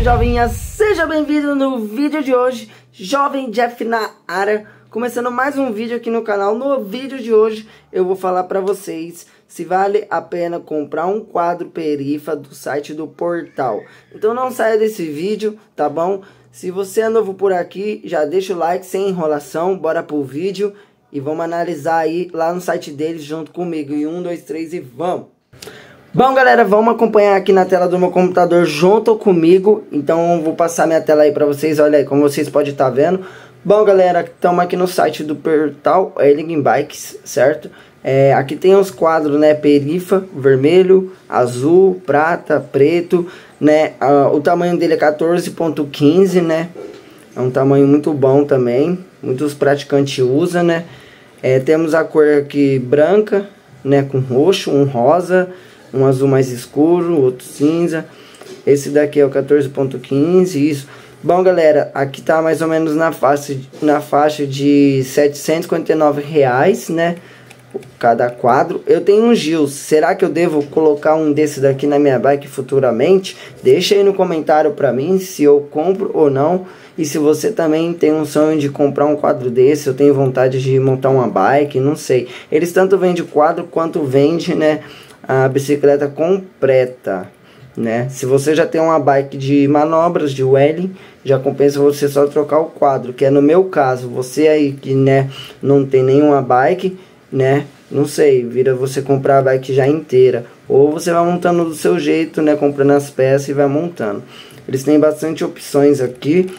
jovem jovinha, seja bem-vindo no vídeo de hoje, Jovem Jeff na área, começando mais um vídeo aqui no canal. No vídeo de hoje eu vou falar para vocês se vale a pena comprar um quadro perifa do site do portal. Então não saia desse vídeo, tá bom? Se você é novo por aqui, já deixa o like sem enrolação, bora pro vídeo e vamos analisar aí lá no site deles junto comigo. Em um, dois, três e vamos! Bom, galera, vamos acompanhar aqui na tela do meu computador junto comigo. Então, vou passar minha tela aí pra vocês. Olha aí, como vocês podem estar tá vendo. Bom, galera, estamos aqui no site do portal Erling Bikes, certo? É, aqui tem os quadros, né? Perifa, vermelho, azul, prata, preto, né? Ah, o tamanho dele é 14.15, né? É um tamanho muito bom também. Muitos praticantes usam, né? É, temos a cor aqui branca, né? Com roxo, um rosa um azul mais escuro, outro cinza. Esse daqui é o 14.15, isso. Bom, galera, aqui tá mais ou menos na faixa, na faixa de 759 reais, né? Cada quadro. Eu tenho um Gils. Será que eu devo colocar um desse daqui na minha bike futuramente? Deixa aí no comentário pra mim se eu compro ou não. E se você também tem um sonho de comprar um quadro desse, eu tenho vontade de montar uma bike, não sei. Eles tanto vendem quadro quanto vendem, né? A bicicleta completa, né? Se você já tem uma bike de manobras de Welling, já compensa você só trocar o quadro, que é no meu caso, você aí que, né, não tem nenhuma bike, né? Não sei, vira você comprar a bike já inteira, ou você vai montando do seu jeito, né, comprando as peças e vai montando. Eles têm bastante opções aqui,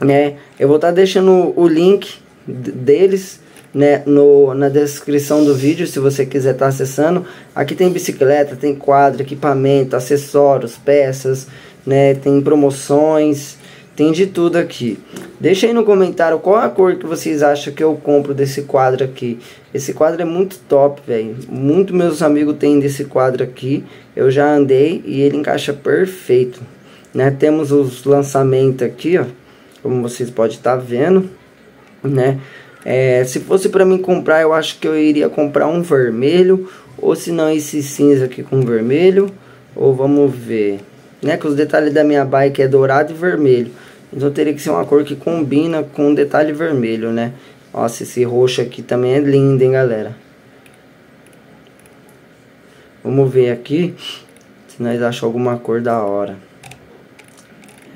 né? Eu vou estar tá deixando o link deles né, no, na descrição do vídeo, se você quiser estar tá acessando. Aqui tem bicicleta, tem quadro, equipamento, acessórios, peças, né, tem promoções, tem de tudo aqui. Deixa aí no comentário qual a cor que vocês acham que eu compro desse quadro aqui. Esse quadro é muito top, velho. Muito meus amigos têm desse quadro aqui. Eu já andei e ele encaixa perfeito. Né? Temos os lançamentos aqui, ó. Como vocês podem estar tá vendo, né? É, se fosse para mim comprar, eu acho que eu iria comprar um vermelho, ou se não esse cinza aqui com vermelho, ou vamos ver, né, que os detalhes da minha bike é dourado e vermelho. Então teria que ser uma cor que combina com um detalhe vermelho, né? Nossa, esse roxo aqui também é lindo, hein, galera. Vamos ver aqui se nós achamos alguma cor da hora.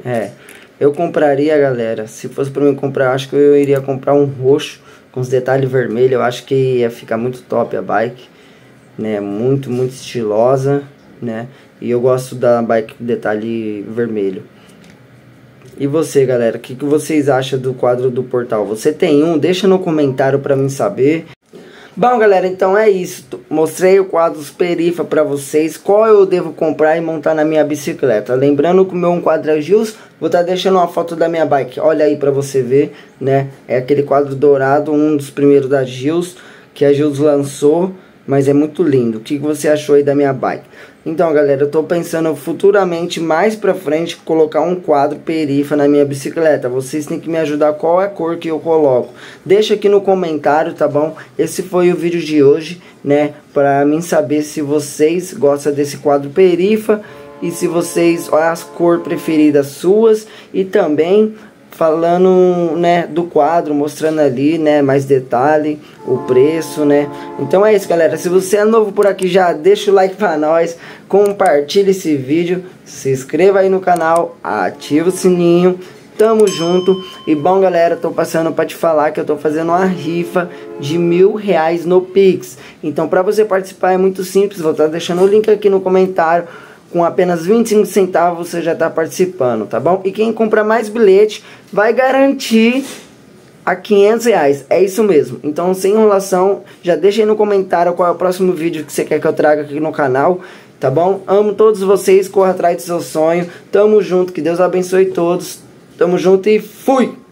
É, eu compraria, galera. Se fosse para mim comprar, acho que eu iria comprar um roxo com os detalhes vermelhos. Eu acho que ia ficar muito top a bike, né? Muito, muito estilosa, né? E eu gosto da bike com detalhe vermelho. E você, galera, o que, que vocês acham do quadro do portal? Você tem um? Deixa no comentário para mim saber. Bom, galera, então é isso. Mostrei o quadro Perifa para vocês. Qual eu devo comprar e montar na minha bicicleta. Lembrando que o meu um quadro é Gils. Vou estar tá deixando uma foto da minha bike. Olha aí para você ver, né? É aquele quadro dourado, um dos primeiros da Gils. Que a Gils lançou mas é muito lindo. O que você achou aí da minha bike? Então, galera, eu tô pensando futuramente, mais pra frente, colocar um quadro perifa na minha bicicleta. Vocês têm que me ajudar qual é a cor que eu coloco. Deixa aqui no comentário, tá bom? Esse foi o vídeo de hoje, né? Pra mim saber se vocês gostam desse quadro perifa e se vocês, as cor preferidas suas e também falando, né, do quadro, mostrando ali, né, mais detalhe, o preço, né. Então é isso, galera. Se você é novo por aqui, já deixa o like pra nós, compartilha esse vídeo, se inscreva aí no canal, ativa o sininho. Tamo junto. E bom, galera, tô passando para te falar que eu tô fazendo uma rifa de mil reais no Pix. Então, para você participar é muito simples. Vou estar tá deixando o link aqui no comentário com apenas 25 centavos você já está participando, tá bom? E quem compra mais bilhete vai garantir a 500 reais, é isso mesmo. Então, sem enrolação, já deixa aí no comentário qual é o próximo vídeo que você quer que eu traga aqui no canal, tá bom? Amo todos vocês, corra atrás do seu sonho. Tamo junto, que Deus abençoe todos. Tamo junto e fui!